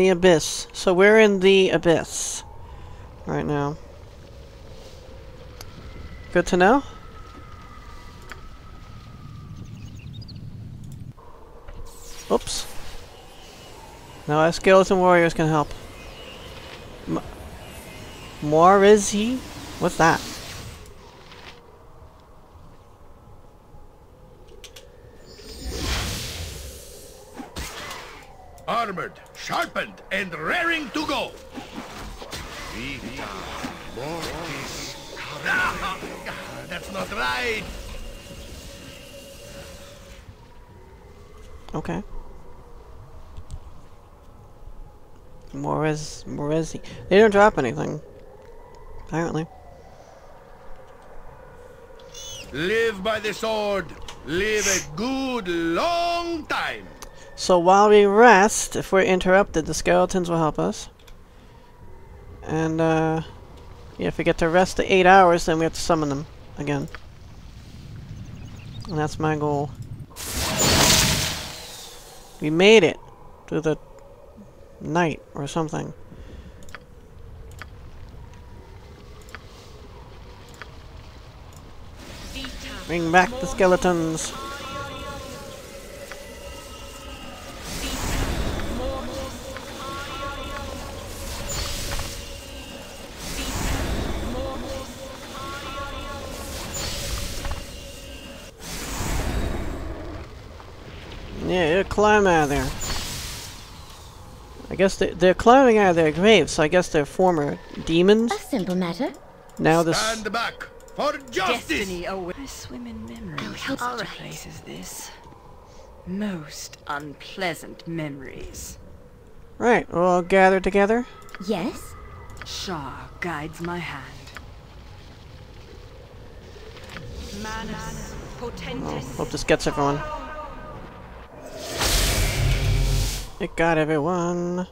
the abyss. So we're in the abyss right now. Good to know. Oops. No, our skeleton warriors can help. More is he? What's that? Armored, sharpened, and raring to go. Ah, that's not right. Okay. More is more is he? They don't drop anything. Apparently. Live by the sword. Live a good long time. So while we rest, if we're interrupted, the skeletons will help us. And, uh... Yeah, if we get to rest the eight hours, then we have to summon them again. And that's my goal. We made it! Through the night or something. Bring back the skeletons! Yeah, it'll climb out of there. I guess they, they're climbing out of their graves, so I guess they're former demons. A simple matter. Now this... Stand back for justice. Destiny away. I swim in memories Oh, help of such us. a place as this. Most unpleasant memories. Right, we'll all gather together. Yes? Shah guides my hand. Manus potentis. Hope this gets everyone. It got everyone.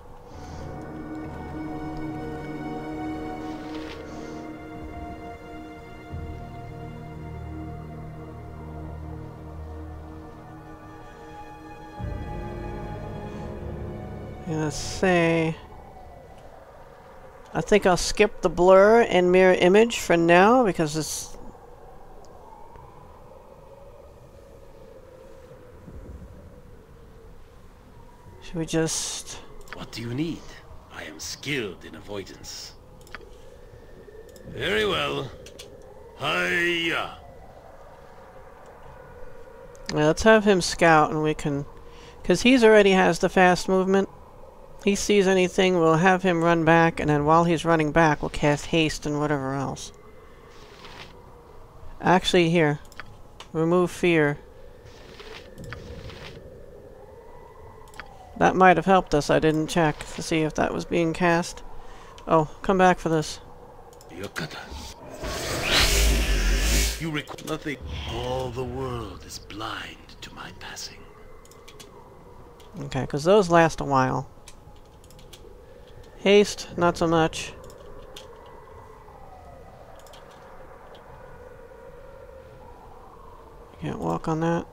Let's say... I think I'll skip the blur and mirror image for now because it's Should we just... What do you need? I am skilled in avoidance. Very well. Hiya! Yeah, let's have him scout and we can... Because he's already has the fast movement. He sees anything, we'll have him run back, and then while he's running back, we'll cast haste and whatever else. Actually, here. Remove fear. That might have helped us. I didn't check to see if that was being cast. Oh, come back for this. You require nothing. All the world is blind to my passing. Okay, because those last a while. Haste, not so much. Can't walk on that.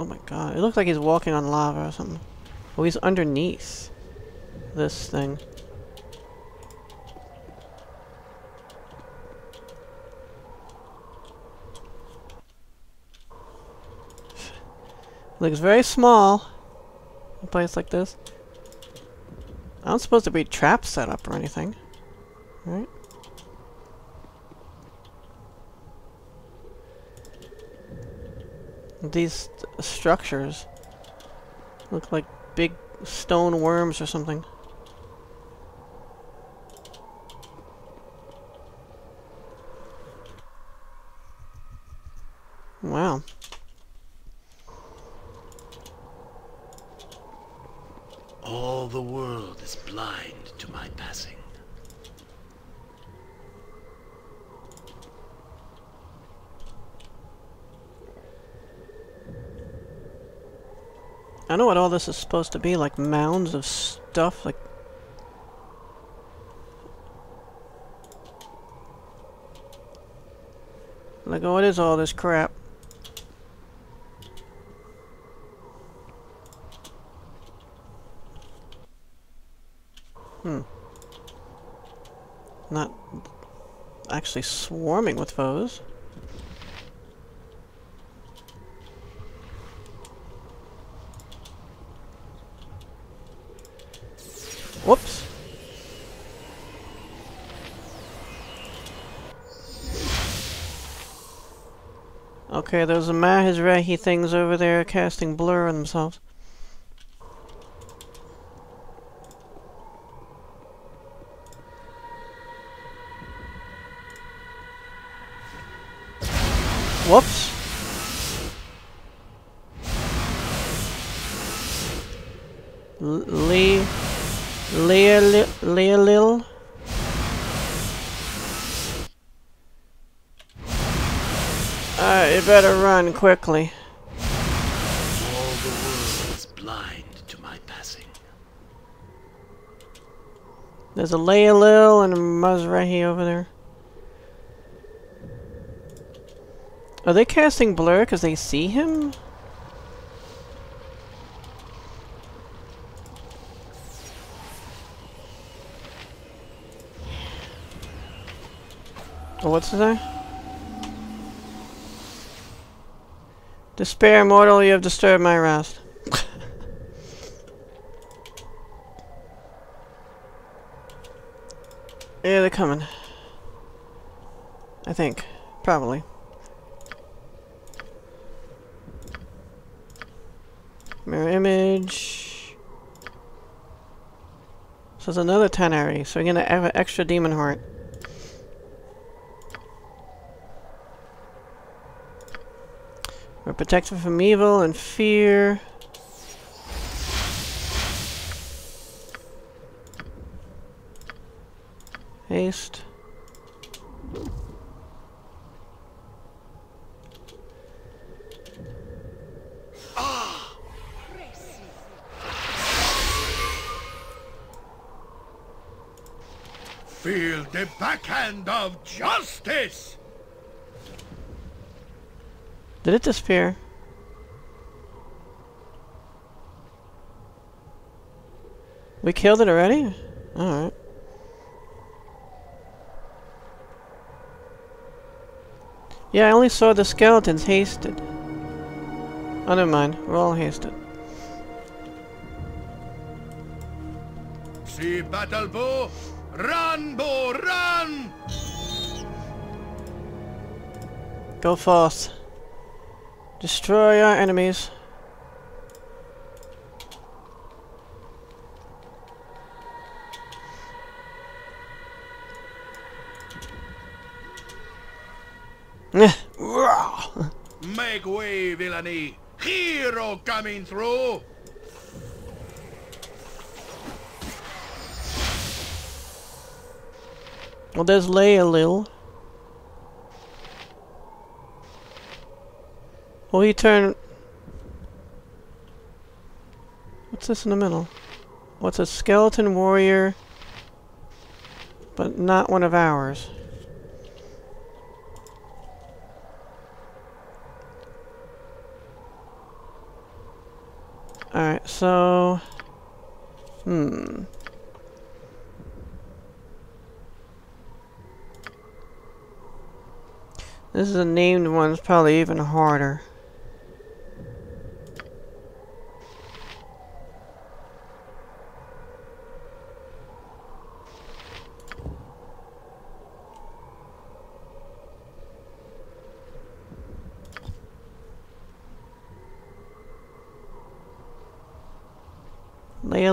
Oh my god, it looks like he's walking on lava or something. Oh, he's underneath this thing. Looks very small. A place like this. I don't supposed to be traps set up or anything. Right? These st structures look like big stone worms or something. Wow. All the world is blind to my passing. I know what all this is supposed to be, like mounds of stuff, like... Like, what is all this crap? Hmm. Not actually swarming with foes. Whoops. Okay, those Mahizrahi things over there casting blur on themselves. Whoops. Lee... Leah... Li- Leah Lil? Alright, you better run quickly. All the world is blind to my passing. There's a Leia Lil and a Muzrahi over there. Are they casting blur because they see him? What's his name? Despair, mortal, you have disturbed my rest. Yeah, they're coming. I think. Probably. Mirror image. So there's another Tanar'ri, so we're gonna have an extra demon heart. We're protected from evil and fear. Haste. Feel the backhand of justice! Did it disappear? We killed it already? Alright. Yeah, I only saw the skeletons hasted. Oh, never mind. We're all hasted. See battle Boo? Run, Boo, run! Go forth. Destroy our enemies. Make way, villainy! Hero coming through! Well, there's Leia Lil. Will he turn... What's this in the middle? What's a skeleton warrior, but not one of ours? Alright, so... Hmm... This is a named one, it's probably even harder.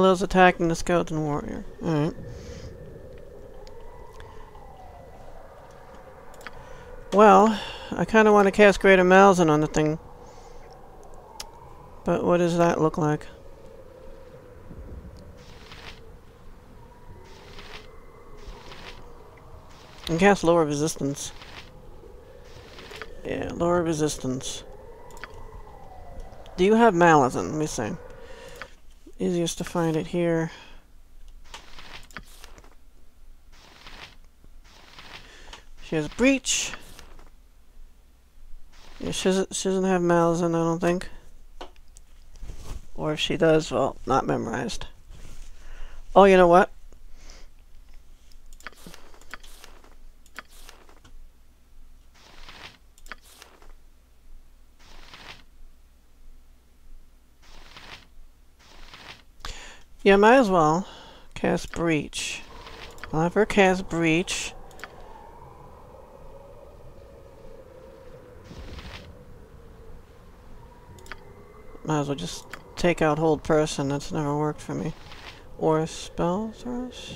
Layla's attacking the skeleton warrior. Alright. Well, I kind of want to cast Greater Malison on the thing. But what does that look like? And cast lower resistance. Yeah, lower resistance. Do you have Malison? Let me see. Easiest to find it here. She has Breach. Yeah, she doesn't, she doesn't have Malison, I don't think. Or if she does, well, not memorized. Oh, you know what? Yeah, might as well cast Breach. I'll have her cast Breach. Might as well just take out Hold Person. That's never worked for me. Or Spell Thrust.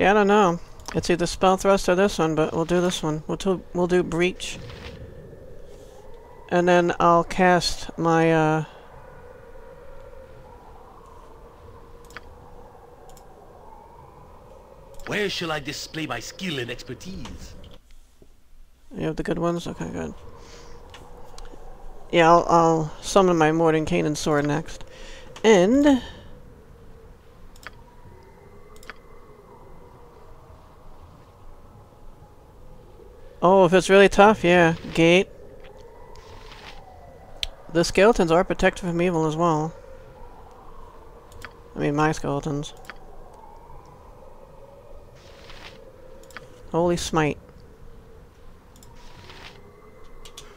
Yeah, I don't know. It's either Spell Thrust or this one, but we'll do this one. We'll, do we'll do Breach. And then I'll cast my, uh... Where shall I display my skill and expertise? You have the good ones? Okay, good. Yeah, I'll, I'll summon my Mordenkainen sword next. And... Oh, if it's really tough, yeah. Gate. The skeletons are protected from evil as well. I mean, my skeletons. Holy smite.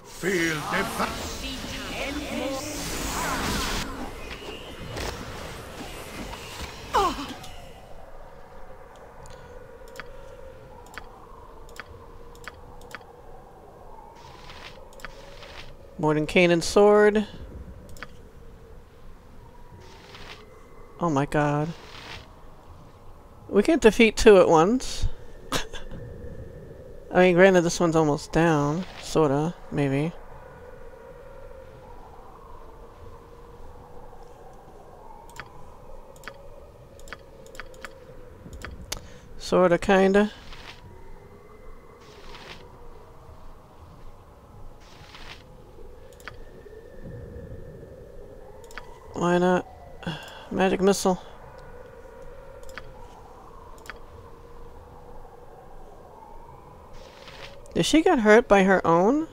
Feel the ba- and sword. Oh my god. We can't defeat two at once. I mean, granted, this one's almost down. Sorta, maybe. Sorta, kinda. Why not? Magic missile. Did she get hurt by her own?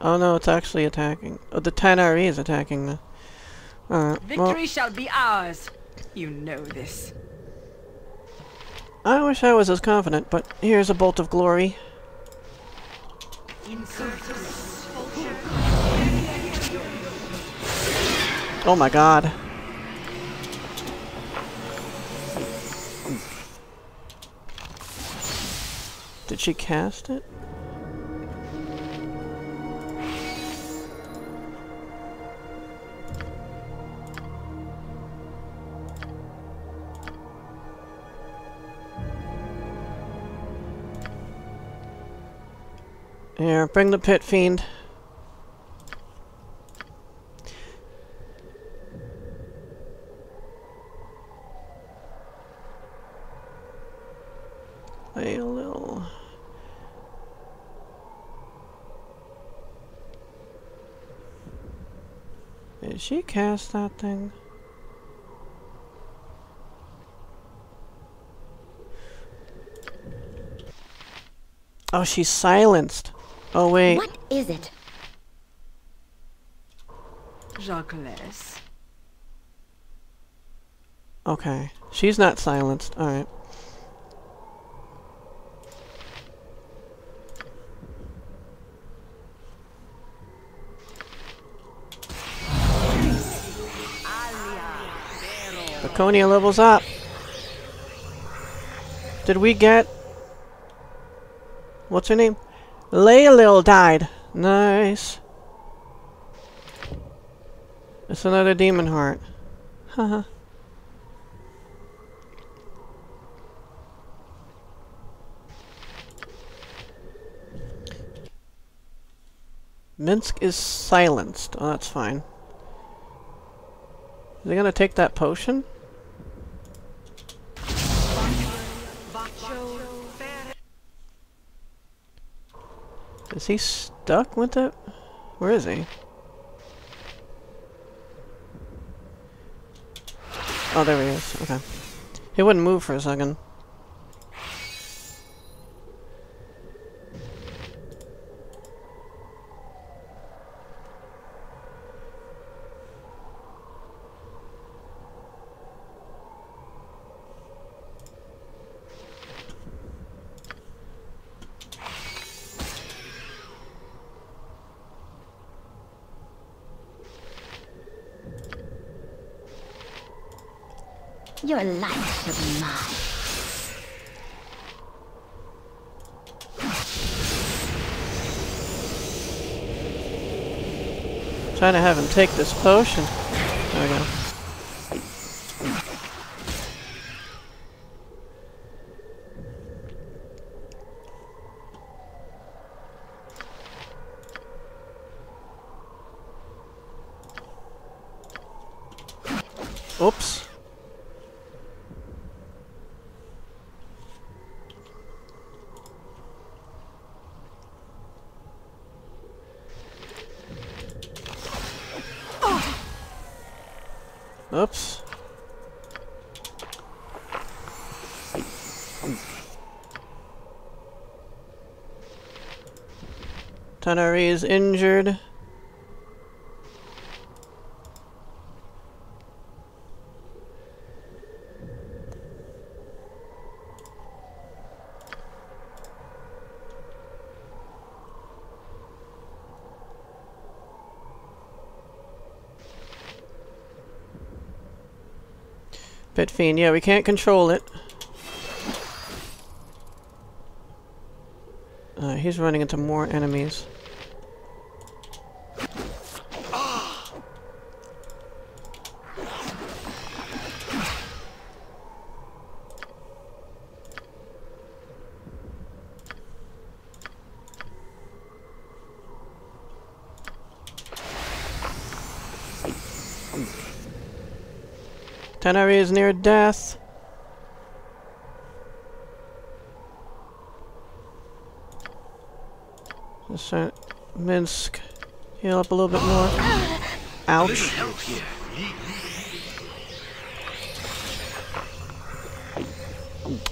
Oh no, it's actually attacking. Oh, the Tanar'ri is attacking the... Well, Victory shall be ours. You know this. I wish I was as confident, but here's a bolt of glory. Oh my god. Did she cast it? Here, bring the pit fiend. Wait a little. Did she cast that thing? Oh, she's silenced. Oh, wait. What is it? Jacques. Okay. She's not silenced. Alright. Viconia levels up. Did we get... What's her name? Laylil died. Nice. It's another demon heart. Haha. Minsc is silenced. Oh, that's fine. Is he gonna take that potion? Is he stuck with it? Where is he? Oh, there he is. Okay. He wouldn't move for a second. Your life shall be mine. Trying to have him take this potion. There we go. Oops. Oops. Tanar'ri is injured. Pit fiend, yeah, we can't control it. He's running into more enemies. Tanar'ri is near death. Just trying Minsc heal up a little bit more. Ouch.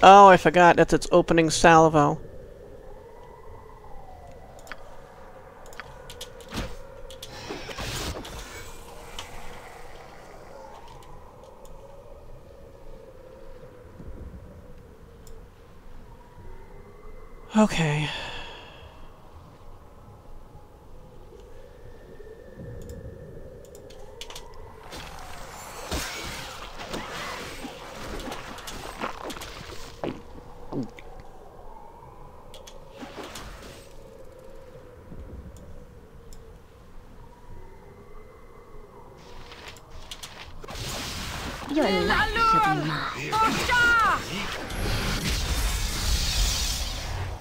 Oh, I forgot. That's its opening salvo. Okay. Your life shall be mine.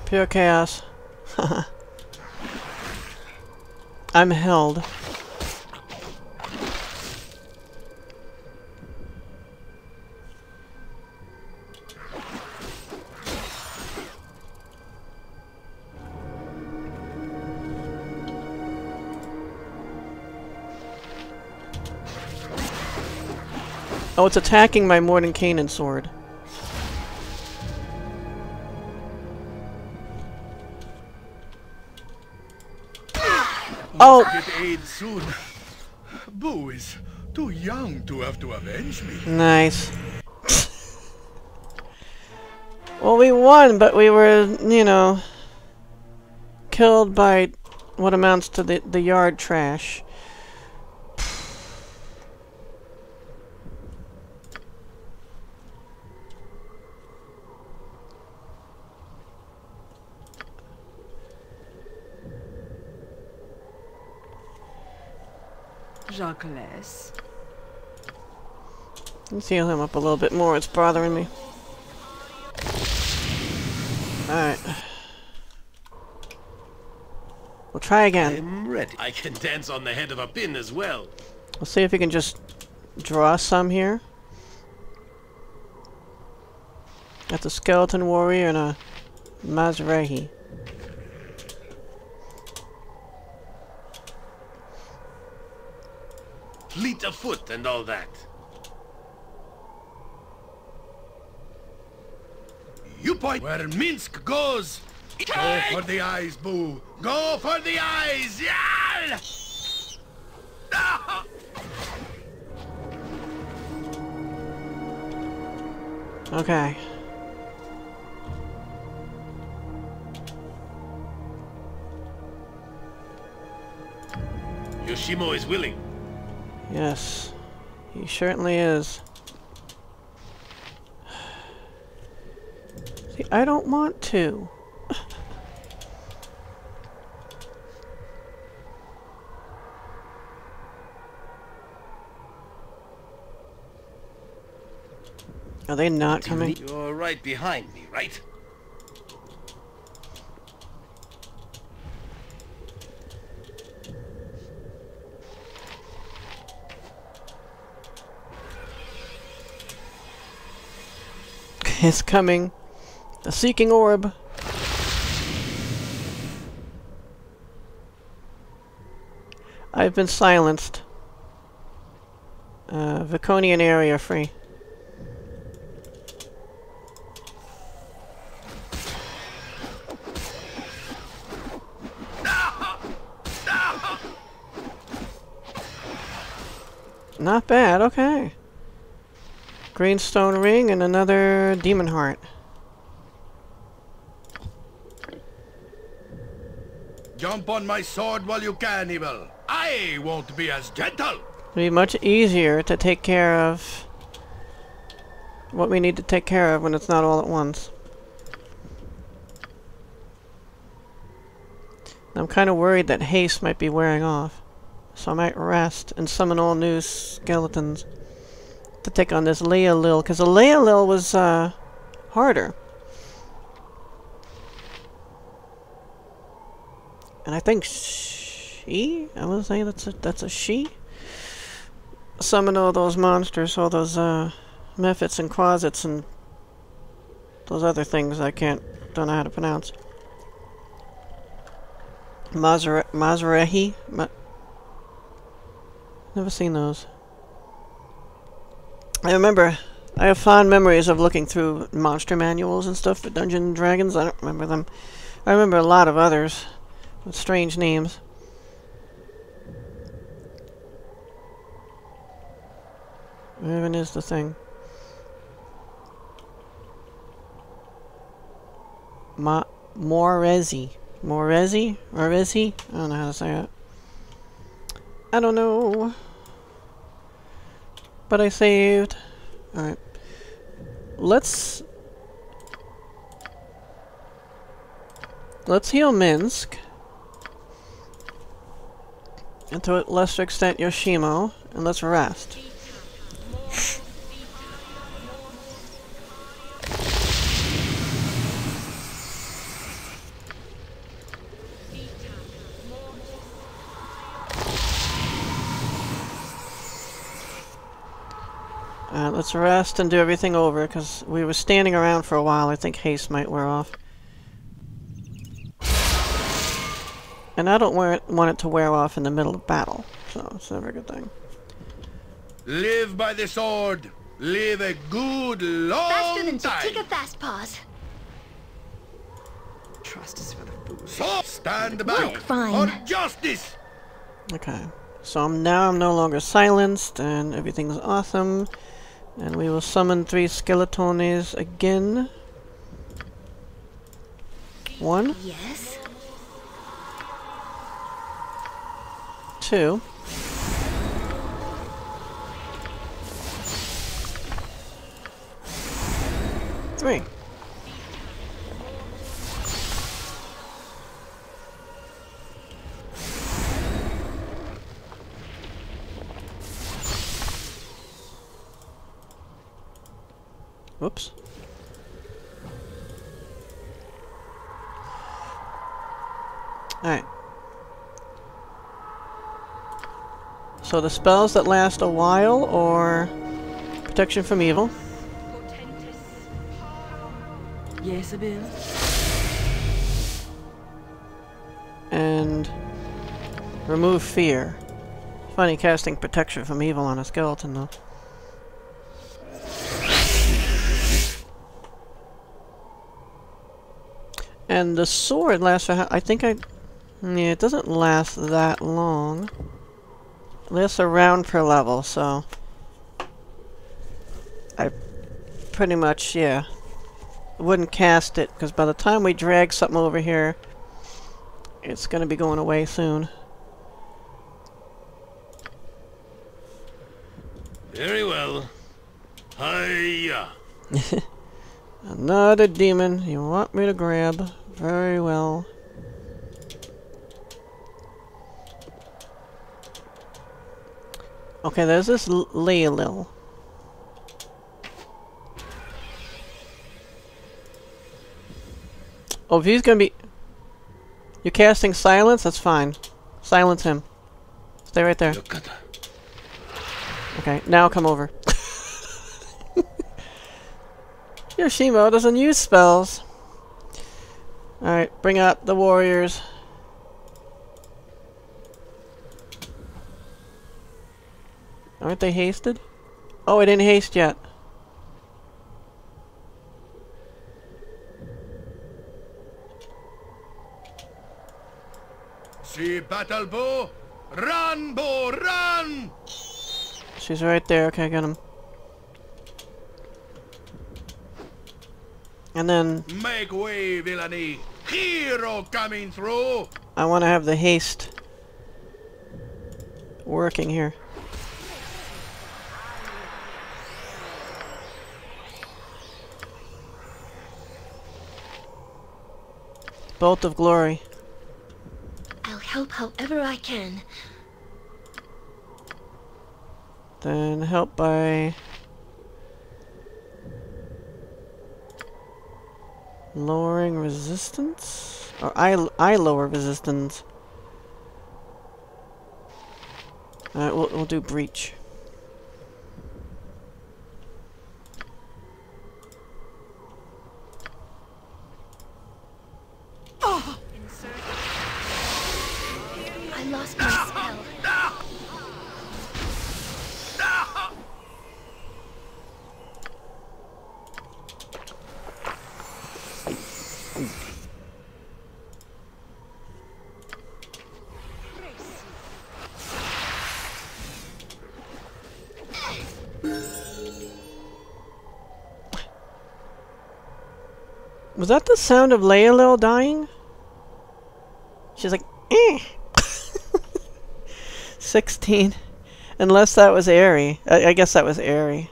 Pure chaos. I'm held. Oh, it's attacking my Mordenkainen sword. Oh! Get aid soon. Boo is too young to have to avenge me. Nice. well, we won, but we were, you know, killed by what amounts to the, the yard trash. Jacques Les. Let's heal him up a little bit more. It's bothering me. Alright. We'll try again. I'm ready. I can dance on the head of a pin as well. We'll see if we can just draw some here. Got the Skeleton Warrior and a Mazrahi. Foot and all that. You point where Minsc goes. Go for the eyes, Boo. Go for the eyes. Yeah! Ah! Okay. Yoshimo is willing. Yes. He certainly is. See, I don't want to. Are they not coming? You're right behind me, right? It's coming. The seeking orb. I've been silenced. Uh, Viconian area free. Not bad, okay. Greenstone ring and another demon heart. Jump on my sword while you can, Evil. I won't be as gentle. It'll be much easier to take care of what we need to take care of when it's not all at once. I'm kind of worried that haste might be wearing off. So I might rest and summon all new skeletons to take on this Leolil, because the Leolil was uh, harder. And I think she, I would say that's a, that's a she. Summon all those monsters, all those uh, mephits and quasits and those other things I can't, don't know how to pronounce. Mazare Mazarehi? Ma Never seen those. I remember, I have fond memories of looking through monster manuals and stuff for Dungeons and Dragons. I don't remember them. I remember a lot of others with strange names. Where even is the thing? Ma Morezi. Morezi? Morezi? I don't know how to say it. I don't know. But I saved. Alright. Let's... Let's heal Minsc. And to a lesser extent Yoshimo. And let's rest. Let's rest and do everything over, because we were standing around for a while. I think haste might wear off. And I don't wear it, want it to wear off in the middle of battle, so it's never a good thing. Live by the sword. Live a good long Faster than time. a Fast pause. Trust is for the foolish. So stand back Look, fine. for justice. Okay, so I'm, now I'm no longer silenced, and everything's awesome. And we will summon three skeletones again. One, Yes. two. Three. Whoops. Alright. So the spells that last a while, or protection from evil. Yes, Abel? and remove fear. Funny casting protection from evil on a skeleton, though. And the sword lasts for, I think I, yeah, it doesn't last that long. It lasts a round per level, so. I pretty much, yeah, wouldn't cast it, because by the time we drag something over here, it's going to be going away soon. Very well. Hiya! Another demon you want me to grab. Very well. Okay, there's this L Leolil. Oh, if he's gonna be... You're casting silence? That's fine. Silence him. Stay right there. Look at her. Okay, now come over. Yoshimo doesn't use spells. Alright, bring out the warriors. Aren't they hasted? Oh, I didn't haste yet. See battle Boo? Run, Boo, run! She's right there. Okay, get him. And then Make way, villainy! Hero coming through! I want to have the haste working here. Bolt of Glory. I'll help however I can. Then help by lowering resistance, or I I lower resistance. Alright, we'll we'll do breach. Sound of Leolil dying? She's like, eh. 16. Unless that was Aerie. I, I guess that was Aerie.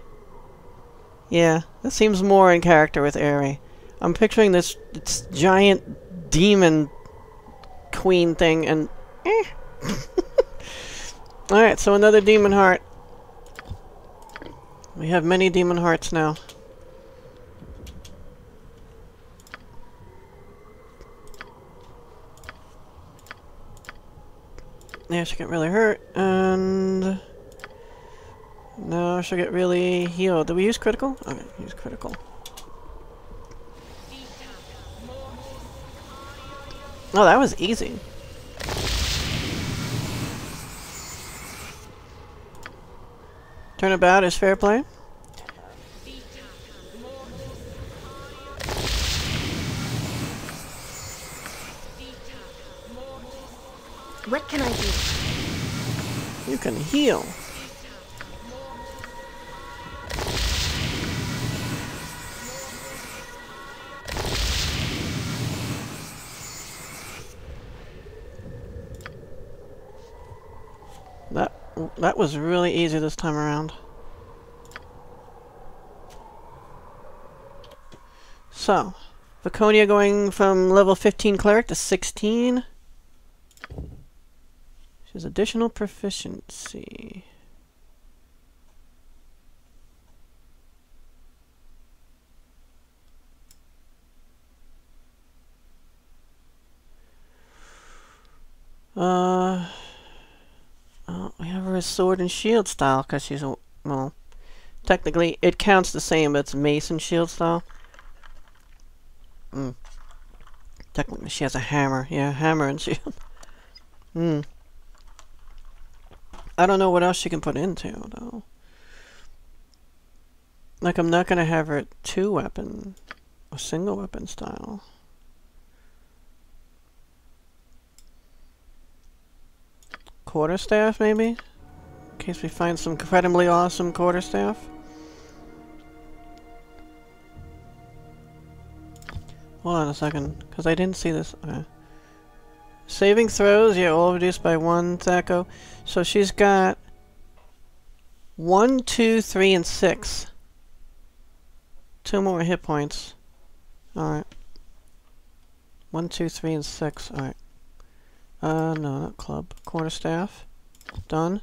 Yeah, that seems more in character with Aerie. I'm picturing this, this giant demon queen thing and eh. Alright, so another demon heart. We have many demon hearts now. Yeah, she'll get really hurt, and... No, she'll get really healed. Did we use critical? Okay, use critical. Oh, that was easy. Turnabout is fair play. What can I do? You can heal. That that was really easy this time around. So, Viconia going from level 15 cleric to 16. She has additional proficiency. Uh, oh, we have her as sword and shield style because she's a well. Technically, it counts the same, but it's mace and shield style. Hmm. Technically, she has a hammer. Yeah, hammer and shield. Hmm. I don't know what else she can put into, though. Like, I'm not gonna have her two weapon, a single weapon style. Quarterstaff, maybe? In case we find some incredibly awesome quarterstaff. Hold on a second, because I didn't see this. Okay. Saving throws, yeah, all reduced by one THAC0. So she's got one, two, three, and six. Two more hit points. Alright. One, two, three, and six. Alright. Uh, no, not club. Quarterstaff. Done.